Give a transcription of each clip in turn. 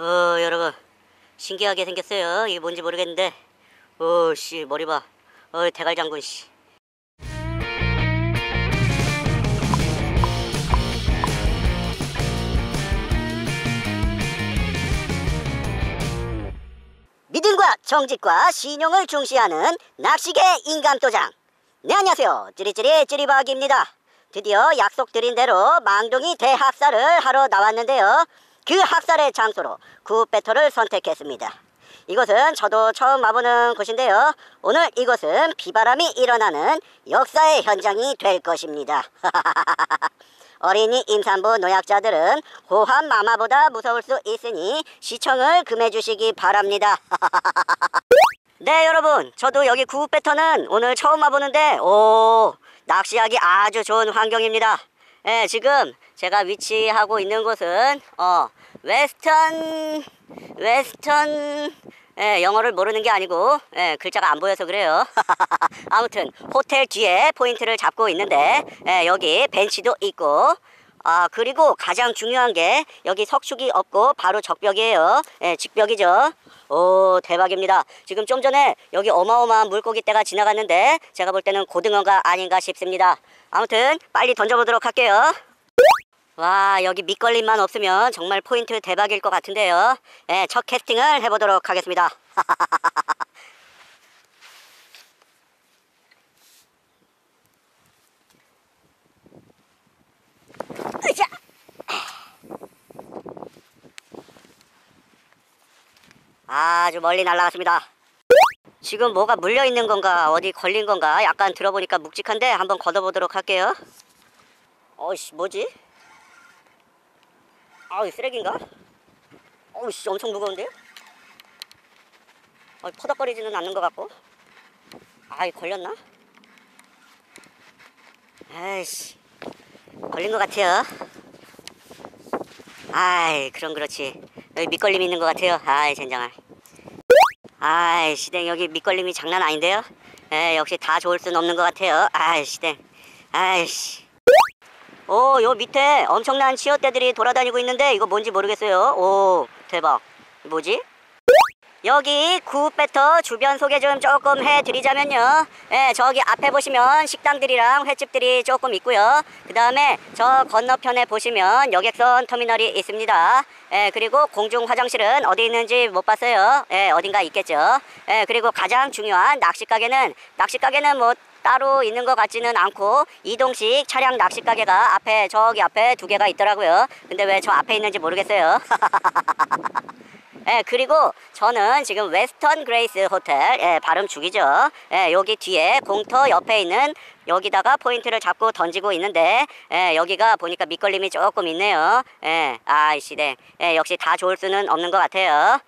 어 여러분. 신기하게 생겼어요. 이게 뭔지 모르겠는데. 어씨 머리 봐어 대갈장군 씨. 믿음과 정직과 신용을 중시하는 낚시계 인감도장. 네 안녕하세요. 찌리찌리 찌리박입니다. 드디어 약속드린 대로 망둥이 대학살을 하러 나왔는데요 그 학살의 장소로 구배터를 선택했습니다 이곳은 저도 처음 와보는 곳인데요 오늘 이곳은 비바람이 일어나는 역사의 현장이 될 것입니다 어린이 임산부 노약자들은 호환 마마보다 무서울 수 있으니 시청을 금해 주시기 바랍니다. 네 여러분 저도 여기 구배터는 오늘 처음 와보는데 오 낚시하기 아주 좋은 환경입니다. 예, 지금 제가 위치하고 있는 곳은 어 웨스턴 웨스턴 예, 영어를 모르는 게 아니고 예, 글자가 안 보여서 그래요. 아무튼 호텔 뒤에 포인트를 잡고 있는데 예, 여기 벤치도 있고 아 그리고 가장 중요한 게 여기 석축이 없고 바로 적벽이에요. 예, 직벽이죠. 오 대박입니다. 지금 좀 전에 여기 어마어마한 물고기 떼가 지나갔는데 제가 볼 때는 고등어가 아닌가 싶습니다. 아무튼 빨리 던져보도록 할게요. 와 여기 밑걸림만 없으면 정말 포인트 대박일 것 같은데요 네, 첫 캐스팅을 해보도록 하겠습니다 아주 멀리 날아갔습니다 지금 뭐가 물려있는 건가 어디 걸린 건가 약간 들어보니까 묵직한데 한번 걷어보도록 할게요 어이씨 뭐지? 아우 쓰레기인가? 어우씨 엄청 무거운데요? 어, 퍼덕거리지는 않는 것 같고 아이 걸렸나? 아이씨 걸린 것 같아요 아이 그럼 그렇지 여기 밑걸림이 있는 것 같아요 아이 젠장할 아이 시댕 여기 밑걸림이 장난 아닌데요 에 역시 다 좋을 순 없는 것 같아요 아이 시댕 아이씨 오, 요 밑에 엄청난 치어떼들이 돌아다니고 있는데 이거 뭔지 모르겠어요. 오, 대박. 뭐지? 여기 구배터 주변 소개 좀 조금 해드리자면요. 예, 저기 앞에 보시면 식당들이랑 횟집들이 조금 있고요. 그 다음에 저 건너편에 보시면 여객선 터미널이 있습니다. 예, 그리고 공중 화장실은 어디 있는지 못 봤어요. 예, 어딘가 있겠죠. 예, 그리고 가장 중요한 낚시 가게는 낚시 가게는 뭐 따로 있는 것 같지는 않고 이동식 차량 낚시 가게가 앞에 저기 앞에 두 개가 있더라고요. 근데 왜 저 앞에 있는지 모르겠어요. 예, 그리고 저는 지금 웨스턴 그레이스 호텔, 예, 발음 죽이죠. 예, 여기 뒤에 공터 옆에 있는 여기다가 포인트를 잡고 던지고 있는데, 예, 여기가 보니까 밑걸림이 조금 있네요. 예, 아이씨, 네. 예, 역시 다 좋을 수는 없는 것 같아요.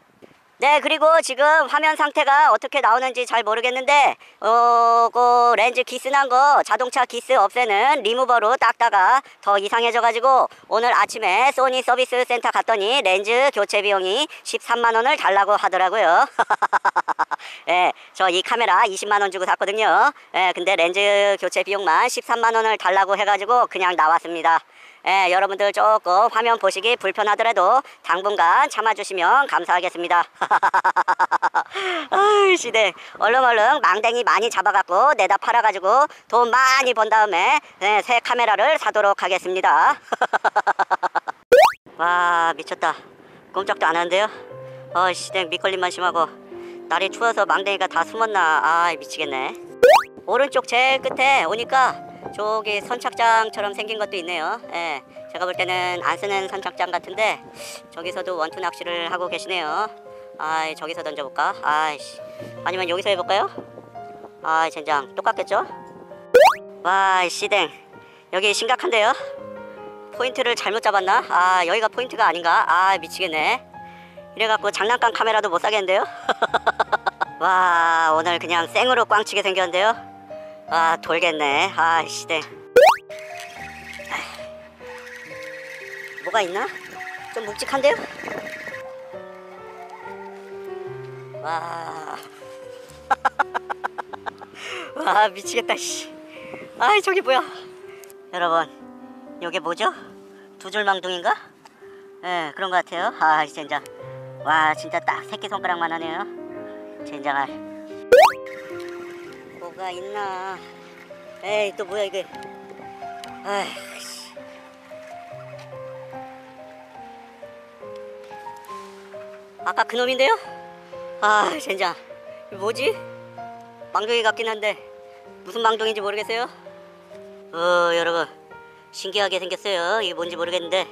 네 그리고 지금 화면 상태가 어떻게 나오는지 잘 모르겠는데 어, 그 렌즈 기스 난 거 자동차 기스 없애는 리무버로 닦다가 더 이상해져 가지고 오늘 아침에 소니 서비스 센터 갔더니 렌즈 교체 비용이 13만원을 달라고 하더라고요 예, 저 이 카메라 20만원 주고 샀거든요 예, 근데 렌즈 교체 비용만 13만원을 달라고 해가지고 그냥 나왔습니다 예, 여러분들 조금 화면 보시기 불편하더라도 당분간 참아주시면 감사하겠습니다. 아이 시대 얼른 얼른 망댕이 많이 잡아갖고 내다 팔아가지고 돈 많이 번 다음에 예, 새 카메라를 사도록 하겠습니다. 와 미쳤다. 꼼짝도 안 하는데요. 어 시대 밑걸림만 심하고 날이 추워서 망댕이가 다 숨었나 아 미치겠네. 오른쪽 제일 끝에 오니까 저기 선착장처럼 생긴 것도 있네요. 예, 제가 볼 때는 안 쓰는 선착장 같은데 저기서도 원투 낚시를 하고 계시네요. 아, 저기서 던져볼까? 아이씨, 아니면 여기서 해볼까요? 아, 젠장 똑같겠죠? 와, 씨댕 여기 심각한데요? 포인트를 잘못 잡았나? 아, 여기가 포인트가 아닌가? 아, 미치겠네. 이래갖고 장난감 카메라도 못 사겠는데요? 와, 오늘 그냥 생으로 꽝치게 생겼는데요? 아 돌겠네 아이씨 네. 뭐가 있나? 좀 묵직한데요? 와. 와 미치겠다 씨. 아이 저기 뭐야 여러분 요게 뭐죠? 두 줄 망둥인가? 예 네, 그런 것 같아요 아 진짜 와 진짜 딱 새끼 손가락만 하네요. 젠장할. 뭐가 있나? 에이 또 뭐야 이게? 아이씨. 아까 그놈인데요? 아 젠장. 뭐지? 망둥이 같긴 한데 무슨 망둥인지 모르겠어요? 어 여러분. 신기하게 생겼어요. 이게 뭔지 모르겠는데.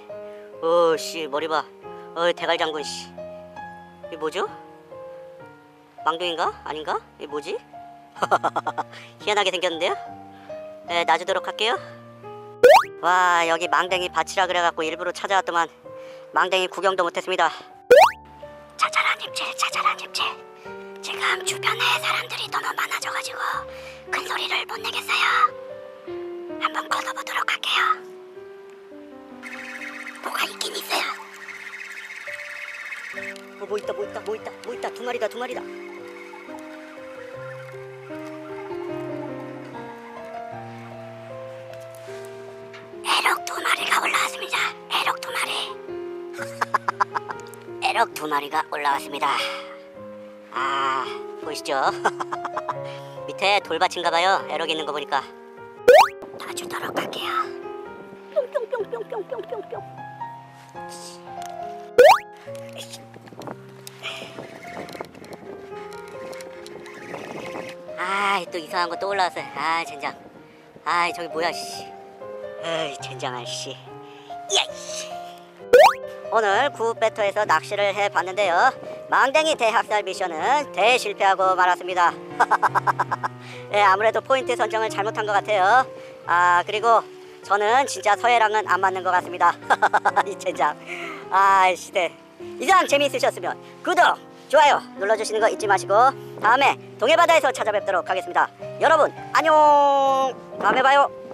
어씨 머리 봐. 어, 대갈장군 씨. 뭐죠? 망둥인가? 아닌가? 이게 뭐지? 희한하게 생겼는데요? 네, 놔주도록 할게요. 와, 여기 망댕이 밭이라 그래갖고 일부러 찾아왔더만 망댕이 구경도 못했습니다. 찾아라 님들, 찾아라 님들. 지금 주변에 사람들이 너무 많아져가지고 큰 소리를 못 내겠어요. 한번 걸어보도록 할게요. 뭐가 있긴 있어요. 어, 뭐 있다, 뭐 있다, 뭐 있다, 뭐 있다. 두 마리다, 두 마리다. 에럭 두 마리가 올라왔습니다. 에럭 두 마리. 에럭 두 마리가 올라왔습니다. 아, 보이시죠? 밑에 돌밭인가봐요. 에럭 있는 거 보니까. 다 주도록 할게요. 뿅뿅뿅뿅뿅뿅뿅뿅. 아, 또 이상한 거 또 올라왔어요. 아, 젠장. 아, 저기 뭐야, 씨. 에이, 젠장할 씨. 야, 씨. 오늘 구배터에서 낚시를 해봤는데요. 망댕이 대학살 미션은 대실패하고 말았습니다. 예, 아무래도 포인트 선정을 잘못한 것 같아요. 아, 그리고 저는 진짜 서해랑은 안 맞는 것 같습니다. 이 젠장. 아, 시대. 이상 재미있으셨으면 구독, 좋아요 눌러주시는 거 잊지 마시고 다음에 동해바다에서 찾아뵙도록 하겠습니다. 여러분, 안녕! 다음에 봐요.